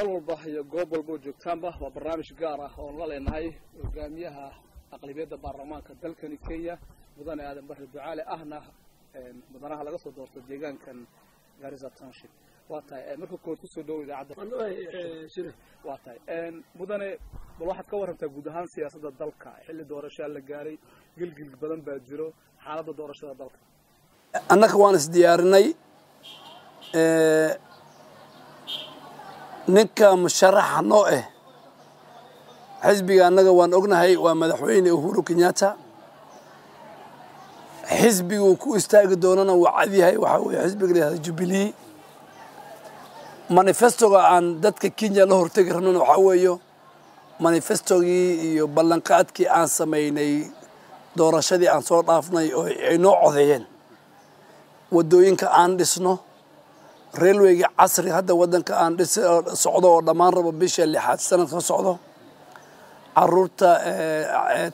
meel walba iyo goob walba oo joogtaanba waa barnaamij gaar ah oon la leenahay hogaamiyaha aqlabiyadda baarlamaanka dalkani kenya mudane aadan barre ducaale ahna mudanaha laga soo doorto deegaankan garissa township. Waa tahay marka kood ku soo dhowo idaacadda. Waa tahay mudane bal waxaad ka warantaa guud ahaan siyaasadda dalka. Xilli doorashaa la gaaray gilgil badan baa jiro xaaladda doorashada dalka. Annaga waan isdiyaarinay ninka musharaxa noo ah xisbiga annaga waan ognahay waa madaxweyne uhuru kenyatta. Xisbiguu ku istaagi doonana waa cadyahay waxaa weeye xisbiga la yihahda jubilee. Manifestoga aan dadka kenya la hortegi rabnana waxaa weeyo manifestogii iyo ballanqaadkii aan samaynay doorashadii aan soo dhaafnay oo ay noo codeeyeen. Waddooyinka aan dhisno railwayga casri hadda waddanka aan dhis socdo oo dhammaan rabo bisha lixaad sanadka socdo carruurta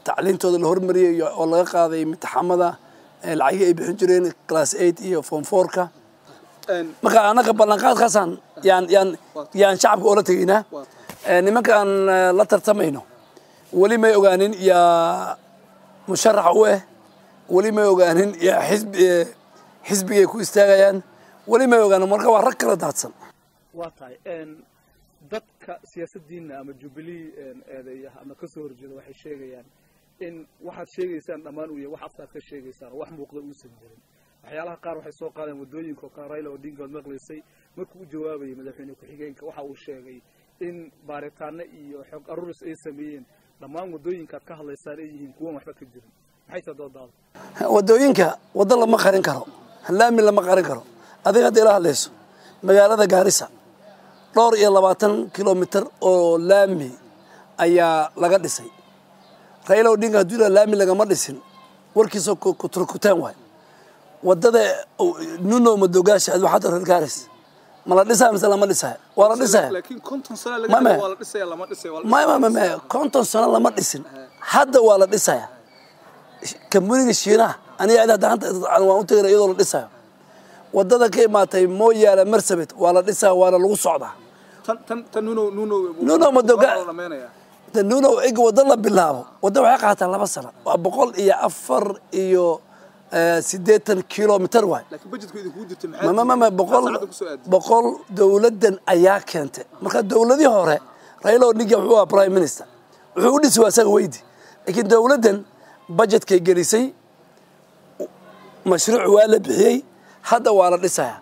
tacliintooda la hormariyay oo laga qaaday imtixaamada lacagii ay bixin jireen class eight iyo form fourka. Marka annaga ballanqaadkaasaan yaan yaan yaan shacabka oola tegaynaa nimanka aan la tartamayno weli may ogaanin yaa musharax u ah weli may ogaanin yaa xisbi xisbigay ku istaagayaan weli may ogaanin marka waa rag kala daadsan. Waa tahay dadka siyaasaddiina ama jubilee eedeeyaha ama ka soo horjeeda waxay sheegayaan in waxaad sheegaysaan dhammaan uu yahay wax afkaad ka sheegaysaan oo wax muuqda uusan jirin. Waxyaalaha qaar waxay soo qaadeen waddooyinka oo kale raila odinga maqlaysay markuu u jawaabayay madaxweyne ku-xigeenka waxa uu sheegay in baaritaano iyo xog aruris ay sameeyeen dhammaan waddooyinkaad ka hadlaysaan ay yihiin kuwan waxba ka jirin. Maxay taa doodaada waddooyinka waddo lama qarin karo laami lama qarin karo adiga hadda ila hadlayso magaalada gaarisa dhowr iyo labaatan kilomitir oo laami ayaa laga dhisay. Raila odinga hadduu laami lagama dhisin warkiisa kuturkutaan waay waddada nuno madogaashi ad waxaad reer gaaris ma la dhisaa mise lama dhisaya waa la dhisaya hadda waa la dhisaya kambuniga shiinaha aniga adi hadda hanta waan u tegana iyadoo la dhisayo waddada ka imaatay mooyaale marsabit waa la dhisaya waana lagu socdaa. Nuno madoga nuno ega waddo la bilaabo wadda waxay qaataa laba sano. Waa boqol iyo afar iyo siddeetan kilomitr waay. Boqol dowladdan ayaa keentay. Marka dowladii hore raila odinga wuxuu ahaa prime minister. Wuxuu u dhisi waa isaga weydi. Laakiin dowladdan budgetkay gelisay mashruuc waa la bixiyey hadda waa la dhisaya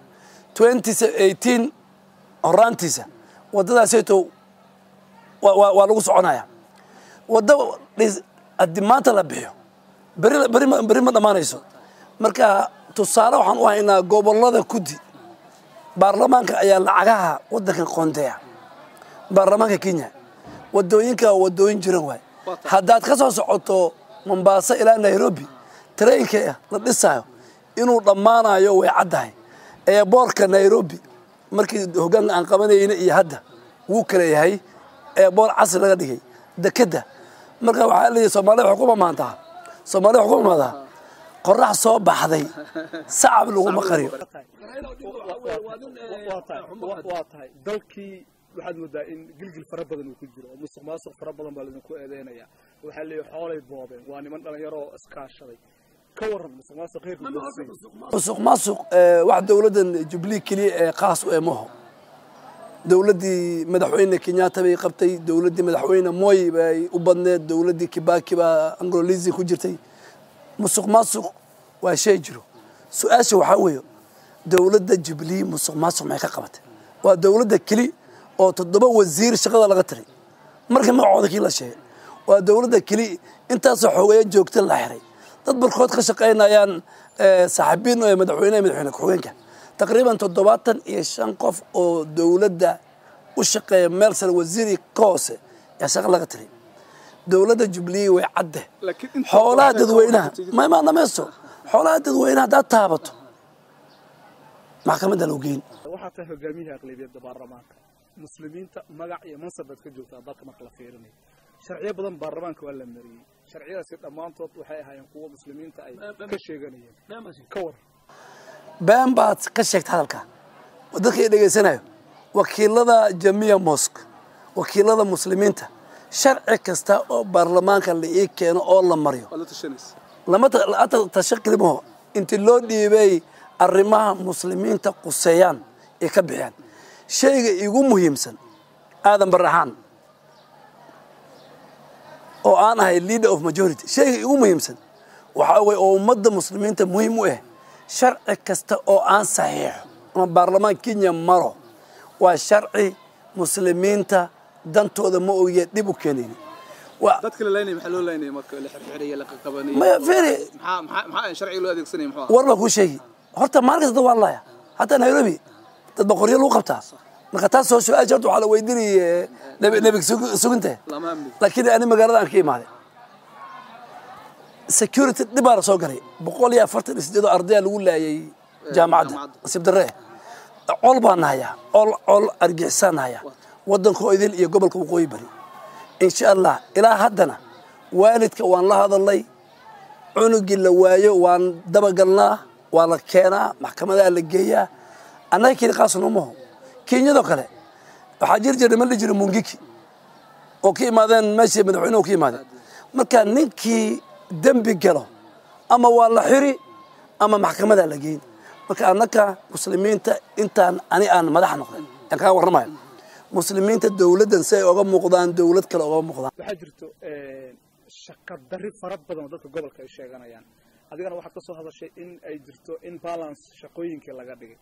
twenty eighteen horaantiisa waddadaasayto waa lagu soconaya. Waddo haddii maanta la bixiyo beri ma dhammaanayso marka tusaale waxaan u haynaa gobollada kudi baarlamaanka ayaa lacagaha waddanka qondeya baarlamaanka kenya. Waddooyinka waddooyin jiran waay. Haddaad ka soo socoto mombaaso ilaa nairobi tareenka la dhisayo inuu dhammaanayo way caddahay. Eeboorka nairobi markii hoggaanka aan qabanayna iyo hadda wuu kala yahay. Eeboor casri laga dhigay. Dekedda marka waxaa leeyahy soomaalida waxay ku mamaantaa soomaalida waxay ku mamaadaa qorax soo baxday. Sacab laguma qariyo waxaad moodaa in gilgil fara badan uu ku jiro oo musuq maasuq fara badan baa laidinku eedeynaya waxaa leeyahy xoolay boobeen. Waa niman dhalinyaro oo iskaashaday musuq maasuq maasuq wax dowladdan jubilee keliya ee qaas u emaho dowladdii madaxweyne kenyatta bay qabtay dowladdii madaxweyne moy bay u badneed dowladdii kibaki baa angololizi ku jirtay. Musuq maasuq waa shay jiro. Su'aasha waxaa weeye dowladda jubilee musuq maasuq maxay ka qabatay. Waa dowladda keli oo toddoba wasiir shaqada laga tiray markii magacooda kii la sheegay waa dowladda keli intaasoo xogeeya joogta la xiray dad barkood ka shaqaynayaan saaxiibiin ee madaxweyneha madaxweyne ku-xigeenka. Taqriiban toddobaatan iyo shan qof oo dowladda u shaqeeya meel sare wasiiri ka hoose yaa shaqo laga tiray dowladda jubilee way cadde. Xoolaha dadweynaha maymaa dhamaysto xoolaha dadweynaha haddaad taabato maxkamadda lagu geyn. Waxaa tahay hogaamiyaha aqlabiyadda baarlamaanka. Muslimiinta magac iyo mansab baad ka joogtaa dalka marka la sharciyo badan baarlamaanka waa la mariyey. Sharciyadaasi dhammaantood waxay ahaayeen kuwo muslimiinta ay ka sheeganayeen. ka war. Been baad ka sheegta hadalka. Dadka i dhegaysanayo wakiilada jamiya mosque wakiilada muslimiinta sharci kasta oo baarlamaanka la ii keeno oo la mariyo. Lama ta- la- ata tashakilimo inti loo dhiibay arrimaha muslimiinta quseeyaan ay ka bixiyaan. Shayga igu muhiimsan aadan baraxaan أو أنا هاي leader of majority. شيء مهم سن وحاوي أو مدة مسلمين تمهم وإيه شرع كست أو أن صحيح ما برلمان كينيا مره وشرع مسلمين تا دنتو هذا مو يد نبو كنين و... تدخل ما فيري مح مح مح شرعي لو هذيك سنين محاو والله هو شيء هرت مارك هذا والله حتى نيروبي تدبقوري لو قبتها marka taas soo su'aasha horta waxaa la weydiinaya nebi nebiga sug- suginte. Lama amni laakiin ani magaalada aan ka imaaday security dhib la soo galay. Boqol iyo afartan iyo sideed oo ardaya lagu laayay jaamacadda nasiib darre. Col baan nahayaa col col argixisaan nahayaa waddanka idil iyo gobolka waqooyi bari. Insha allah ilaa haddana waalidka waan la hadalnay. Cunugii la waayo waan dabagalnaa waa la keenaa maxkamadaha la geeyaa. Annaga keli qaasno kenyadoo kale waxaa jiri jira niman la jira mungiki oo ka imaadeen meeshii madaxweynuhu ka yimaadeen marka ninkii dembi galo ama waa la xiri ama maxkamadaa la geyn. Marka annaka muslimiinta intaan ani aan madax noqday aan kaa warramayo. Muslimiinta dowladdan si ay oga muuqdaan dowlad kale oga muuqdaan. Waxaa jirto shaqa dari fara badan oo dadka gobolka ay sheeganayaan. Adigana waxaad ka soo hadashay in ay jirto in balance shaqooyinkii laga dhigay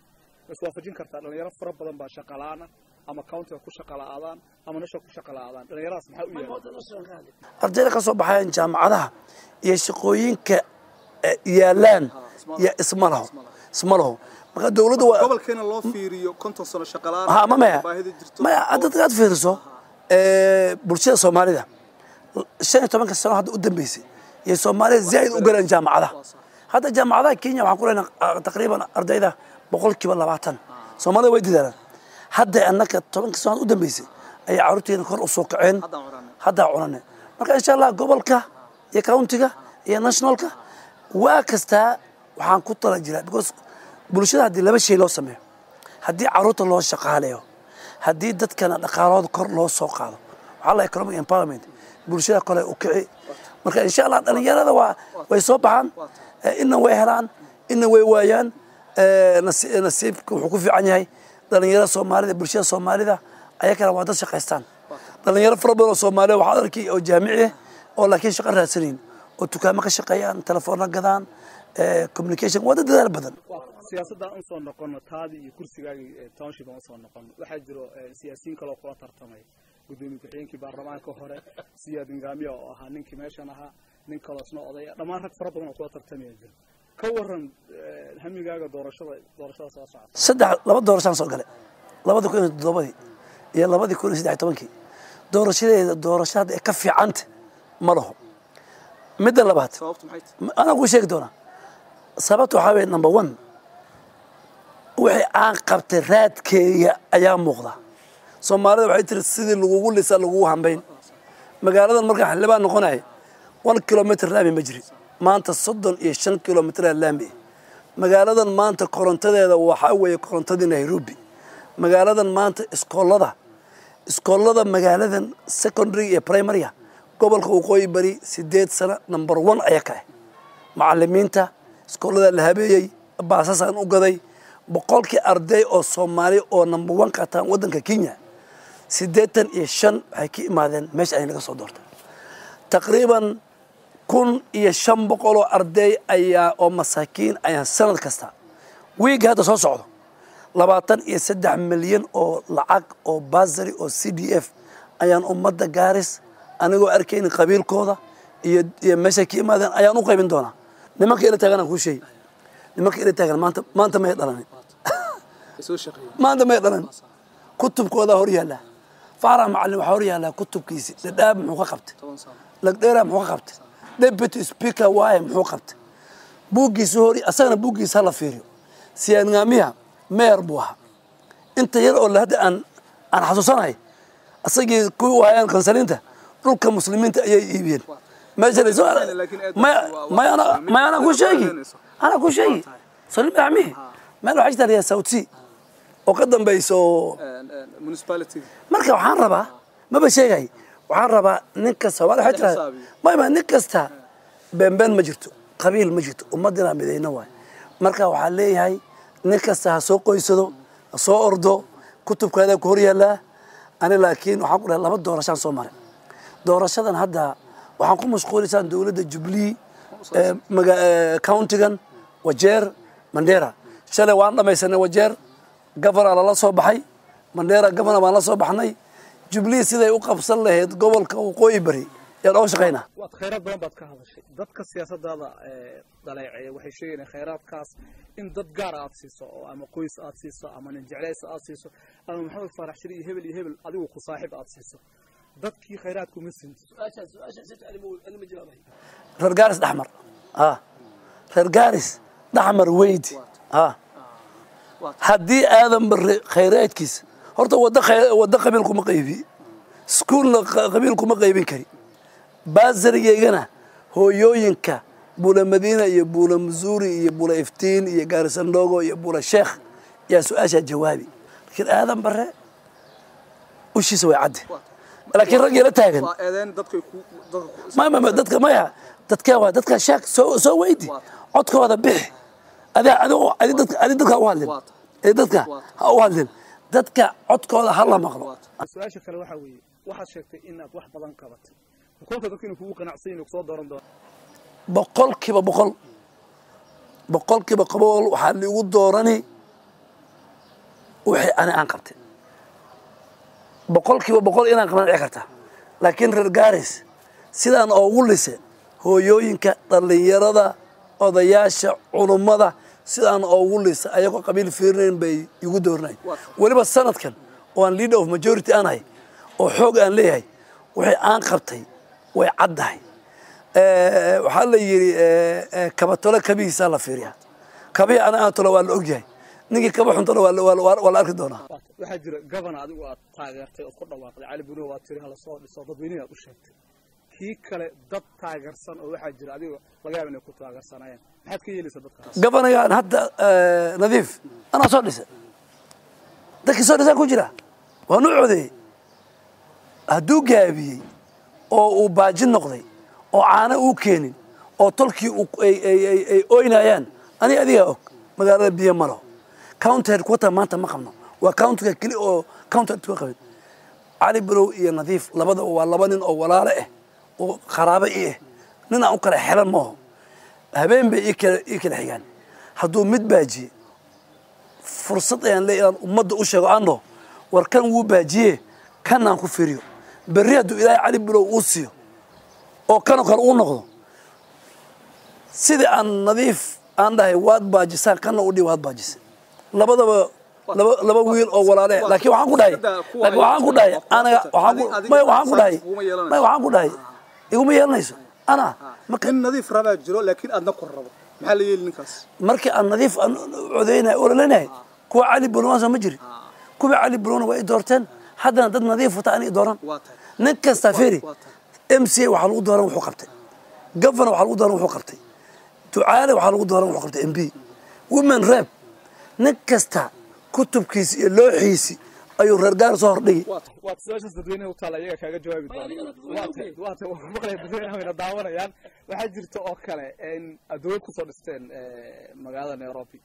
ma iswaafajin kartaa dhalinyaro fara badan baa shaqa la'aana ama countiga ku shaqa la-aadaan ama nasha ku shaqa la-aadaan dhalinyaradaas maxaa u yaalla ardayda ka soo baxayaan jaamacadaha iyo shaqooyinka eh, yaalaan iyo isma laho isma laho. Marka dowladda waa gobolkeena loo fiiriyo konton sano shaqa la'aan ha ma maya. maya haddaad aad fiiriso eh, bulshada soomaalida shan iyo tobanka sano hadda u dambeysay iyo soomaalida zaaid u galeen jaamacadaha. Hadda jaamacadaha kenya waxaan ku leenahay taqriiban ardayda boqolkiiba labaatan. Soomaalida way dadaalaan hadda annaka tobanka sano u dambeysay ayay carruurteena kor u soo kaceen. Haddaa cunane marka insha allah gobolka iyo countiga iyo nationalka waa kastaa waxaan ku tala jiraa because bulshada haddii laba shay loo sameeyo haddii carruurta loo shaqaaleeyo haddii dadkana dhaqaalahooda kor loo soo qaado waxaa la economic empowerment bulshada kale u kici. Marka insha allah dhalinyarada waa way soo baxaan inna way helaan inna way waayaan nasiibka wuxuu ku fiican yahay. Dhalinyarada soomaalida bulshada soomaalida ayakana waa dad shaqaystaan. Dhalinyaro fara badan oo soomaaliya waxaad arkay oo jaamici ah oo laakiin shaqo raadsanayn oo dukaamo ka shaqeeyaan telefoonna gadaan eh, communication waa dad dadaal badan. Siyaasadda aan u soo noqono taadii iyo kursigaagii township aan u soo noqono waxaa jiro eh, siyaasiyiin kaloo kula tartamay. Gudoomiye ku-xigeenkii baarlamaanka hore siyaad ngaamiya oo ahaa ninkii meeshan ahaa nin kaloo isna odaya dhammaan rag fara badan oo kula tartamaya jiro ka waran eh, hamigaaga doorashada doorashada soo socota. Saddex laba doorashaan soo gale labada kun iyo toddobadii iyo labadii kun iyo saddex iyo tobankii. Doorashadeeda doorasho hadda ee ka fiicanta ma laho. Midda labaad. Anaa kuu sheegi doonaa. Sababta waxaa weye number one wixii aan qabtay raadkeeya ayaa muuqda. Soomaalida waxay tiri sidii lagugu lisa lagugu hambayn. Magaaladan markaan xildhibaan noqonaya one kilomitr laami ma jiri maanta soddon iyo shan kilomitraa laami magaaladan maanta korontadeeda waxaa weeye korontadii nairobi. Magaaladan maanta iskoolada iskoolada magaaladan secondary iyo primarya gobolka waqooyi bari sideed sano number one ayaa ka ah macalimiinta iskoolada la habeeyey baasasaan u gaday boqolkii arday oo soomaali oo number one ka taan waddanka kenya siddeetan iyo shan waxay ka imaadeen meesha ay naga soo doortay. Taqriiban kun iyo shan boqol oo arday ayaa oo masaakiin ayaan sanad kasta wiigga hadda soo socdo. Labaatan iyo saddex milyan oo lacag oo basary oo c d f ayaan ummadda gaaris anigoo arkaynin qabiilkooda iyo iyo meeshay ka imaadeen ayaan u qaybin doonaa. Nimanka ila taagan aan kuu sheegi nimanka ila taagan maanta maanta may dhalanin maanta may dhalan kutubkoodaa hor yaallaa. Faarax macalin waxaa hor yaallaa kutubkiisi. Dhadhaab muxuu ka qabtay. Lagdheera muxuu ka qabtay deputy speaker waaye muxuu qabtay? Buuggiisa hori asagana buuggiisa hala fiiriyo. Siyaangaamiya meer buu ahaa. Inta yar oo hadda aan aan xasuusanahay asagii kuwii u hayaan kansaliinta dhulka muslimiinta ayay iibiyeen. Meesha la soo laakiin aad may waa- may ana may ana ku sheegi? Waa- ana ku sheegi? salim axmihi meel waxaa jirta riyaa sauti oo ka dambayso marka waxaan rabaa maba sheegay waxaan rabaa nin kasta mayma nin kasta beenbeen ma jirto qabiil ma jirto ummadina midayno waay. Marka waxaan leeyahay nin kasta ha soo qoysado ha soo ordo kutubkaada ku hor yaallaa ani laakiin waxaan ku dhahay laba doorashaan soo maray. Doorashadan hadda waxaan ku mashquulisaan dowladda jubilee countigan wajeer mandera. Shalay waan dhamaysanay wajeer. Gavana lala soo baxay. Mandera gavana baan la soo baxnay jubilee siday u qabsan lahayd gobolka waqooyi bari yaan oga shaqaynaa waad khayraad badan baad ka hadashay. Dadka siyaasadaada ee, dhaleeceeya waxay sheegayaan khayraadkaas in dad gaar aad siiso oo ama qoys aad siiso ama nin jeclays aad siiso ama maxamed faarax shiri iyo hebel iyo hebel adigu ku saaxiib aad siiso. Dadkii khayraadku ma siinto reer gaaris dhexmar ah. Reer gaaris dhexmar weydi. Ah. Haddii aadan bare khayraadkiisa horta waddo qabiil kuma qaybi. Iskuulna qa- qabiil kuma qaybin kari. Baasarigeygana hooyooyinka bula madiina iyo bula masuuri iyo bula iftiin iyo gaarisandhogo iyo bula sheekh yaa su'aashaa jawaabi. Laakiin aadan bare ushiisa way cadde. Laakiin raggii la taagan. Maya, dadka maya dadka waa dadka sheeg soo soo weydi. Codkooda bixi. Adaa adi dadka u hadlin. Dadka ha u hadlin dadka codkooda ha la maqlo. Su'aasha kale waxaa weeye waxaad sheegtay inaad wax badan qabatay kolka dadku inuu kugu qanacsan yahin ku soo dooran boqolkiiba boqol. Boqolkiiba boqol waxaa liigu doorani wixii ani aan qabtay. Boqolkiiba boqol inaan qabna dhici karta. Laakiin reer gaaris sidaan oogu lise hooyooyinka dhallinyarada odayaasha culummada sidaan oogu lisa ayagoo qabiil fiirinayn bay igu doornayn weliba sanadkan oo aan leader of majority aan ahay oo xoog aan leeyahay wixii aan qabtay way caddahay. Eh, waxaa la yidhi eh, eh, kaba tole kabihiisaa la fiiriyaa kabihii ana aan tolo waa la ogyahay ninkii kaba xuntona waa la- arki doonaa. Waxaa jira gabana adigu aad taageertay ood ku dhawaaqday. Cali bunuha waad tiri hala soo dhiso dadweynihi aad u sheegtay kii kale dad taageersan oo waxaa jira adiga laga yaaba inay ku taageersanayeen maxaad ka yeelaysaa dadkaas gabanagaan hadda eh, nadiif anaa soo dhisay. Dadkii soo dhisaan ku jira. Waan u hadduu gaabiyey oo uu baajin noqday oo caano uu keenin oo tolkii ay ay- ay- ay oynayaan ani adigaa og magaalada biyo malo county headquarter maanta ma qabno. Waa countiga keli oo county qabin. Cali burow iyo nadiif labadaba waa laba nin oo walaale ah oo qaraabo i ah nin aan u kala xelan maaho habeen bay ii kala xigaan. Hadduu mid baajiye fursad ayaan leeyahay inaan ummadda u sheego aan dhaho war kan wuu baajiye kan aan ku firiyo. Berri hadduu ilaahay cali bulow uu siiyo oo kanoo kale uu noqdo. Sidii aan nadiif aan dhahay waad baajisaan kanna u dhihi waad baajisay. Labadaba laba wiil oo walaale ah. laakiin waxaan ku dhahay laakiin waxaan ku dhahay anaga waxaan ku maya waxaan ku dhahay maya waxaan ku dhahay iguma yeelanayso? Ana nin nadiif rabaa jiro laakiin aadna ku rabo. Maxaa la yeeli ninkaas markii aan nadiif aan codeynay ololeynay kuwa cali bulwana ma jirin kuwa cali bulwana waa i doorteen. Haddana dad nadiif wata ani i dooran nin kasta tahay. m c a waxaa lagu dooran wuxuu qabtay. Governor waxaa lagu dooran wuxuu qabtay. Ducaale waxaa lagu dooran wuxuu qabtay m b women rep nin kasta kutubkiisi iyo looxiisi ayuu reer gaar soo hordhigi waad su'aashaas dadweynaha u taala iyaga kaaga jawaabi doona waatay waatay waa maqlaya dadweynaha wayna daawanayaan. Waxaa jirta oo kale in ku soo dhisteen magaalada nairobi.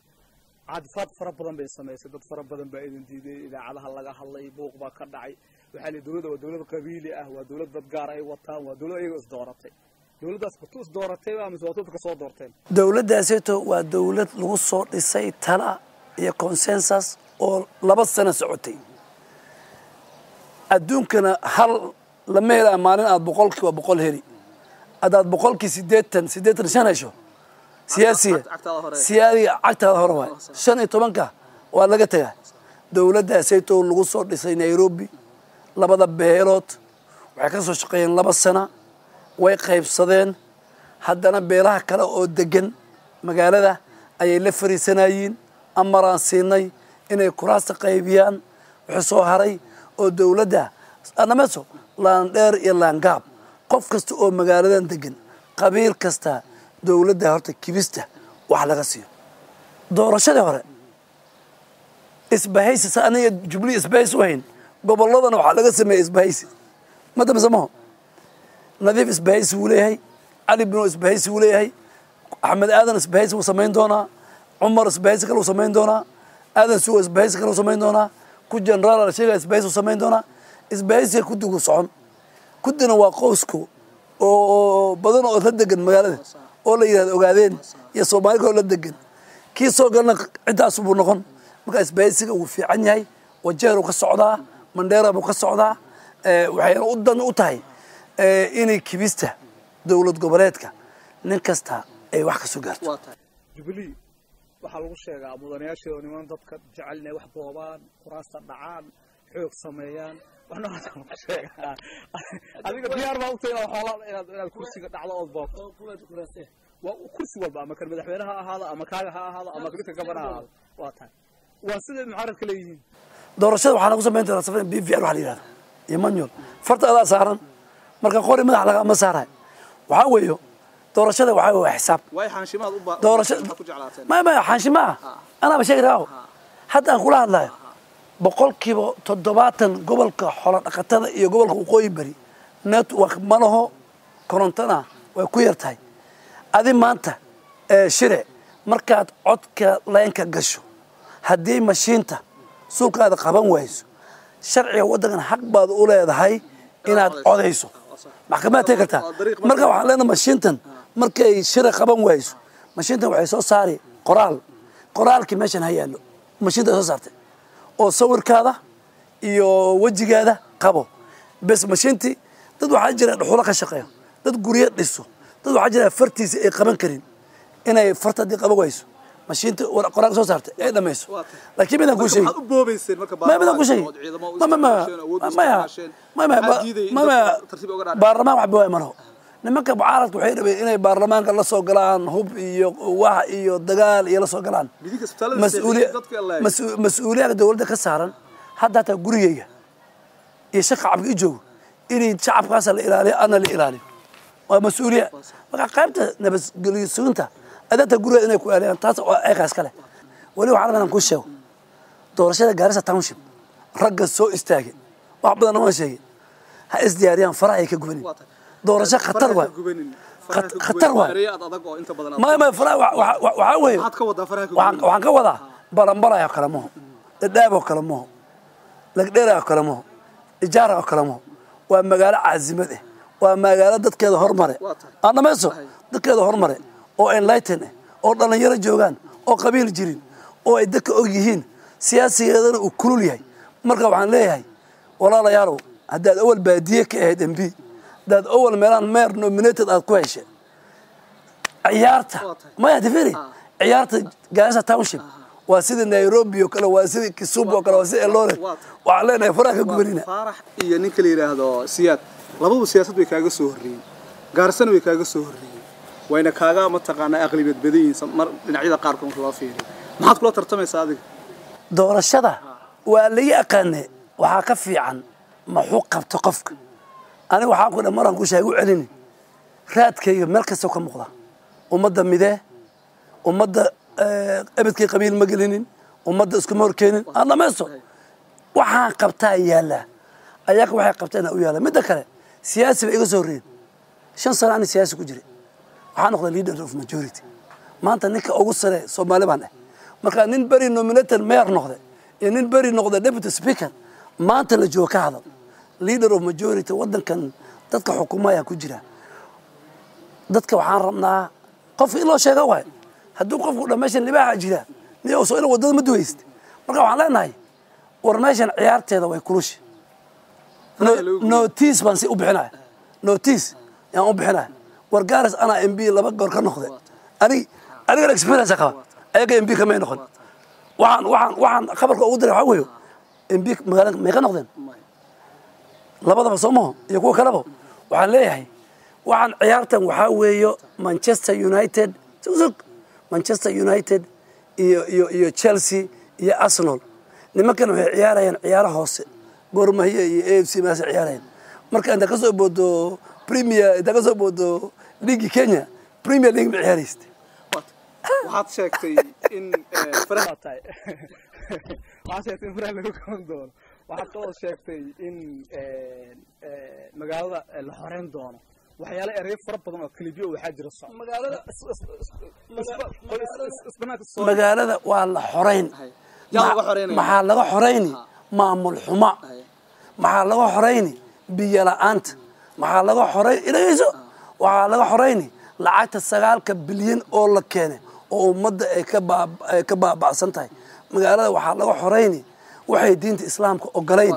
Caadifaad fara badan bay samaysay dad fara badan baa idin diiday idaacadaha laga hadlay buuq baa ka dhacay. Waxaa lihi dowladda waa dowlad qabiili ah waa dowlad dad gaar ay wataan waa dowlad iyagoo isdooratay dowladdaas batu isdooratay waa mise waa dadka ka soo doorteen? Dowladdaasito waa dowlad lagu soo dhisay tala iyo consensus oo laba sano socotay adduunkana hal lama helaa maalin aad boqolkiiba boqol heli. Haddaad boqolkii siddeetan siddeetan shan hesho siyaasiga siyaasiga cagtaada hore waay shan iyo tobanka waa laga tegaa dowladdaasito lagu soo dhisay nairobi labada beelood waxay ka soo shaqeeyeen laba sana way qaybsadeen. Haddana beelaha kale oo degan magaalada ayay la fariisanayiin amaraan siinay inay kuraasta qaybiyaan. Wixii soo haray oo dowladda anameso laandheer iyo laangaab qof kasta oo magaaladan degan qabiil kasta dowladda horta kibista wax laga siiyo. Doorashadii hore isbahaysi sa aniga jubli isbahaysi u hayn gobolladana waxaa laga sameeyey isbahaysi. Ma damse maho nadiif isbahaysi wuu leeyahay cali bino isbahaysi wuu leeyahay axmed aadan isbahaysi wuu samayn doonaa cumar isbahaysi kale wuu samayn doonaa aadan sugo isbahaysi kale wuu samayn doonaa ku sheegaya isbahaysi wuu samayn doonaa isbahaysiga kudigu socon. Kudina waa qoysku oo badan oo la degan magaalada oo la yidhahdo ogaadeen iyo soomaali kaloo la degan kii soo galna ciddaas buu noqon. Marka isbahaysiga wuu fiican yahay wajeer ka socdaa mandheera buu ka socdaa waxayna u dan u tahay inay kibista dowlad goboleedka. Nin kasta ay wax ka soo gaarto waxaa lagu sheegaa mudanayaasheeda niman dadka jecel inay wax boobaan kuraasta dhacaan xoog sameeyaan. Wax noocaas lagu sheegaa. Adiga diyaar baa ugtay inaad xoolaa inaad inaad kursiga dhacdo ood boobto waa kursi walba ama kan madaxweyne ha ahaado ama kaaga ha ahaado ama midka gabana ha ahaado. Waa tahay. Waa siday mucaaradka leeyihiin. Doorashada waxaa lagu samayn doonaa safar b v r waxa la yidhahda iyo manual. Farta adaa saaran marka qori madax lagama saarayo waxaa weeyo doorashada waxaa waa xisaab. Maya maya xaanshima ah anaaba sheegi hadda aan kula hadlayo boqolkiiba toddobaatan gobolka xoolo dhaqatada iyo gobolka waqooyi bari network ma laho korontona way ku yar tahay. Adi maanta ee shire markaad codka laynka gasho haddii mashiinta suulkaada qaban wayso sharciga waddankan xaq baad u leedahay inaad codayso. Maxkamadaad tegi kartaa. Marka waxaan leenahay mashiintan markay shire qaban wayso mashiintan waxay soo saari qoraal. Qoraalkii meeshan ha yaallo mashiinta soo saartay. Oo sawirkaada iyo wejigaada qabo. Bes mashiintii dad waxaa jira dhuxulo ka shaqeeyo dad guryo dhiso dad waxaa jira fartiisa ay qaban karin inay farta haddii qaban wayso. Mashiinta qoraalka soo saartay ay dhamayso. Laakiin midaan kuu sheegi midaan kuu sheegi ma ma ma maya baarlamaan nimanka mucaaradka waxay rabeen inay baarlamaanka la soo galaan hub iyo wax iyo dagaal iyo la soo galaan. Midinka isbitaalada mas'uuliya dadka Allah mas- mas'uuliyadda dowladda ka saaran hadda hataa gurigeyga iyo shaqacabka i joogo inay shacabkaasa la ilaaliyo ana la ilaaliyo. Waa mas'uuliya. Marka qaybta nabadgelyo suginta adata guriga inay ku ilaaliyaan taas waa eekaas kale weli waxaan rabaa inaan kuu sheego doorashada gaarisa township ragga soo istaagay. Wax badan waan sheegay ha isdiyaariyaan faraha ay ka gubanin doorasho khatar waay. Khat- khatar waay. Wa- wa- waxaa weeye. Waxaan ka wadaa baranbaray oo kale maho dhadhaab oo kale maho lagdheera oo kale maho ijaara oo kale maho waa magaalo caasimad eh. Waa magaalo dadkeeda hormare. Aan dhamayso? Dadkeeda hormare. Oo enlighten eh. Oo dhallinyaro joogaan. Oo qabiil jirin. Oo ay dadka og yihiin. Siyaasigeedana uu kulul yahay. Marka waxaan leeyahay walaalayaalow haddaad awal baadiye ka ahayd mb haddaad awal meelaan meer nominated aad ku heshay. Ciyaarta. Maya tifiri ciyaarta gaarisa township. Waa sida nairobi oo kale waa sida kisumu oo kale waa sida eldoret. Waa waxaan leenahay faraha ka gubanina faarax iyo ninka la yidhaahdo siyaad. Labaduba siyaasad way kaaga soo horreeyeen. Gaarsana way kaaga soo horreeyeen. Wayna kaaga mataqaanaa aqlibiyad sam- mar dhinacyada qaarkood marka loo fiiriyo. Maxaad kula tartamaysaa adiga? Doorashada. Waa laga aqaane waxaa ka fiican maxuu qabto qofka aniga waxaa ku dhan maraan ku sheega u celini raadkayga meel kastoo ka muuqda ummadda midee ummadda eh, ebedkay qabiil ma gelinin ummadda iskuma horkeenin aan dhamaysto. Waxaan qabtaa yaallaa. Ayaga waxay qabteena u yaalla midda kale siyaasi ba iga soo horreeyeen. Shan sano ani siyaasi ku jiray. Waxaa noqday leader of majority. Maanta ninka ugu sare soomaali baan ah marka nin beri nominated mayor noqday iyo nin beri noqday deputy speaker maanta la joogo ka hadal leader of majority waddankan dadka xukumaya ku jira. Dadka waxaan rabnaa qofka in loo sheega waay. Hadduu qofku dha meeshan libaaxa jira niyo soo ina waddada ma duwaysta marka waxaan leenahay war meeshan ciyaarteeda way kulushi No- notice baan si u bixinaya. Notice yaan u bixinaya. War gaaris anaa mb laba goor ka noqday anig anigana experience qaba ayaga mb kamay noqon. Waxaan waxaan waxaan khabarka ugu diray waxaa weeyo mb magaalada may ka noqdeen labadaba soo maho iyo kuwa kaleba. Waxaan leeyahay waxaan ciyaartan waxaa weeyo manchester united. Sug manchester united iyo iyo iyo chelsea iyo arsenal. Nimankan waxay ciyaarayaan ciyaaro hoose. Goormahiye iyo a f c maas ciyaarayaan marka inta ka soo boodo premier inta ka soo boodo league kenya premier league ma ciyaaraysta waxaad sheegtay in eh, faraha tahay waxaa sheegtay in faraha laga qaban doono waxaad kaloo sheegtay in magaalada la xoreyn doono waxyaale ereyo fara badan oo kelibyo waxaa jira magaalada waa la xoreynaya maxaa laga xorayni maamul xuma maxaa laga xorayni biyo la'aanta maxaa laga xoray ilagayso waxaa laga xorayni lacagta sagaalka bilyan oo la keenay oo ummadda ay ka baaba'san tahay magaalada waxaa laga xorayni waxay diinta islaamka ogolayn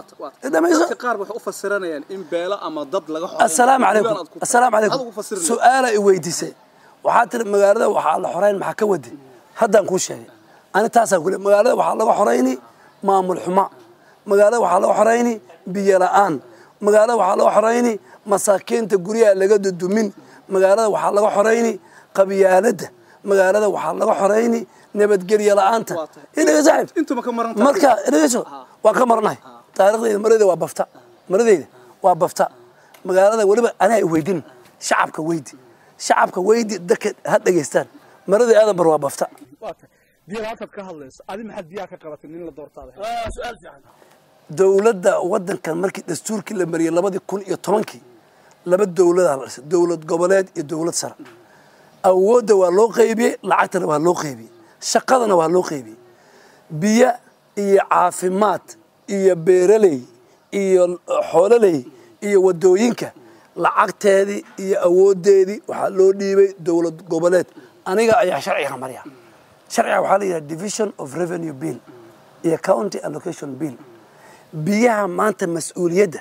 assalaamu calaykum. assalaamu calaykum. Su'aala i weydiisay waxaa tiri magaalada waxaa la xoreyn maxaa ka wadi? Haddaan kuu sheegay. Ani taasaan kule magaalada waxaa laga xoreyni maamul xuma. Magaalada waxaa laga xoreyni biyo la'aan. Magaalada waxaa laga xoreyni masaakiinta guryaha laga dudumin. Magaalada waxaa laga xoreyni qabyaaladda. Magaalada waxaa laga xoreyni nabadgelyo la'aanta. Marka dhegeyso waan ka maranahay taariikhdayda maradeyda waa bafta. Maradeyda waa bafta. Magaalada weliba anaa weydin. Shacabka weydi. Shacabka weydi dadka ha dhegeystaan maradey aadan bar waa bafta. Waa tahay. Diyaar halkaad ka hadlayso. Adi maxaad diyaar ka qabatay nin la doortaada? Wadankan markii dastuurkii la mariyey labadii kun iyo tobankii laba dowladaa la dhisay. Dowlad goboleed iyo dowlad sare. Awoodda waa loo qaybiyey lacagtana waa loo qaybiyey shaqadana waa loo qaybiyey biyo iyo caafimaad iyo beeraley iyo xoololey iyo waddooyinka lacagteedii iyo awoodeedii waxaa loo dhiibay dowlad goboleed. Aniga ayaa sharciga marya sharciga waxaa la yidhaha division of revenue bill iyo county allocation bill. Biyaha maanta mas'uuliyadda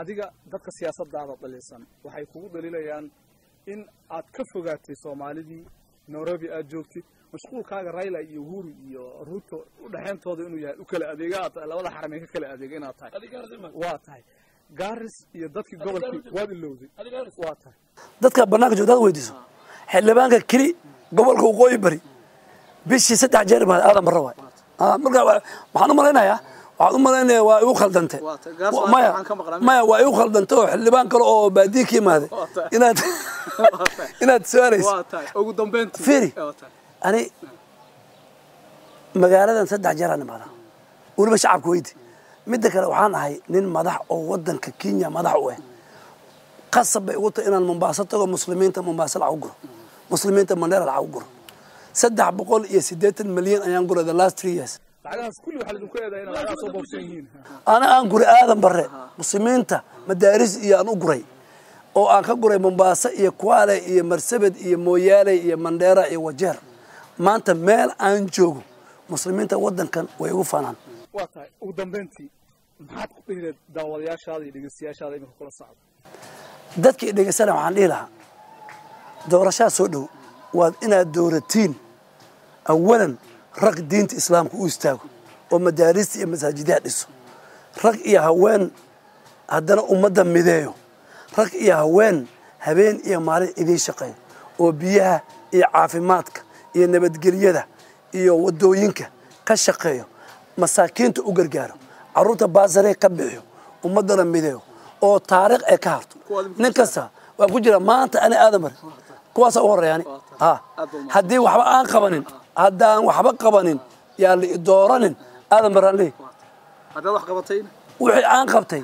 adiga dadka siyaasadaada dhaliilsan waxay kugu dhaliilayaan in aad ka fogaatay soomaalidii nairobi aad joogtid mashquulkaaga raila iyo uhuru iyo ruto udhexeyntooda inuu yahay u kala adeega aad tahay labada xarameyn ka kala adeega inaad tahay. Waa tahay. Garis iyo dadkii gobolkii waad ilowday waa tahay. Dadka banaanka joogta ad weydiiso. Xildhibaanka keli gobolka waqooyi bari. Bishii saddex jeer baa aadan barra waay. Ah, marka wa- waxaan u malaynayaa waxaan u malaynayaa waa igu khaldantay maya waa igu khaldantay oo xildhibaan kale oo baadiye ka imaaday. Inaad inaad su'aalayso tahay ani magaaladan saddex jeer aan imaadaa. Weliba shacabka weydi. Midda kale waxaan ahay nin madax oo wadanka kenya madax u ah qasab bay ugu tahay inaan mombaaso tago muslimiinta mombaaso lacag u guro. Muslimiinta mandheera lacag u guro. Saddex boqol iyo siddeetan milyan ayaan guray the last three years ana aan guray aadan barre muslimiinta madaaris iyo aan u guray oo aan ka guray mombaaso iyo kuale iyo marsabed iyo mooyaale iyo mandheera iyo wajeer. Maanta meel aan joogo muslimiinta wadankan way faanaan. Ugu dambeyntii maxaad ku dhihileed daawadayaashaada iyo dhegeystayaashaada iminka kula socda dadkii dhegeysana waxaan dhihi lahaa doorashaa soo dhow waad inaad dooratiin awalan rag diinta islaamka u istaago oo madaarista iyo masaajidaha dhiso. Rag iyo haween haddana ummadda mideeyo. Rag iyo haween habeen iyo maalin idiin shaqeeyo oo biyaha iyo caafimaadka iyo nabadgelyada iyo waddooyinka ka shaqeeyo masaakiinta u gargaaro carruurta baasaree ka bixiyo ummaddana mideeyo oo taariikh ay ka harto. Nin kasta waa ku jira maanta ani aadan mare kuwaasa u horeeyani ha haddii waxba aan qabanin haddaan waxba qabanin yaa la i dooranin aadan baraan leey haddaad wax qabatayna wixii aan qabtay.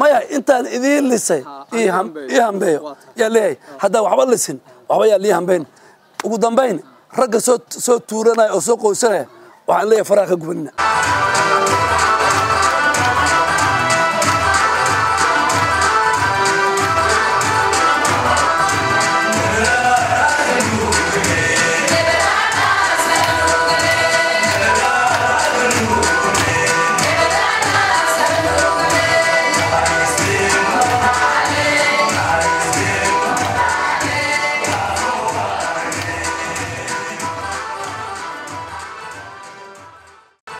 Maya intaan idiin lisay ii ha, ham- hambeeyo. yaa leeyahay haddaan waxba lisin waxba yaa lii hambeyn. Ugu dambayn ragga soo soo tuuranaya oo soo qoysanaya waxaan leeyahay faraha ka gubanina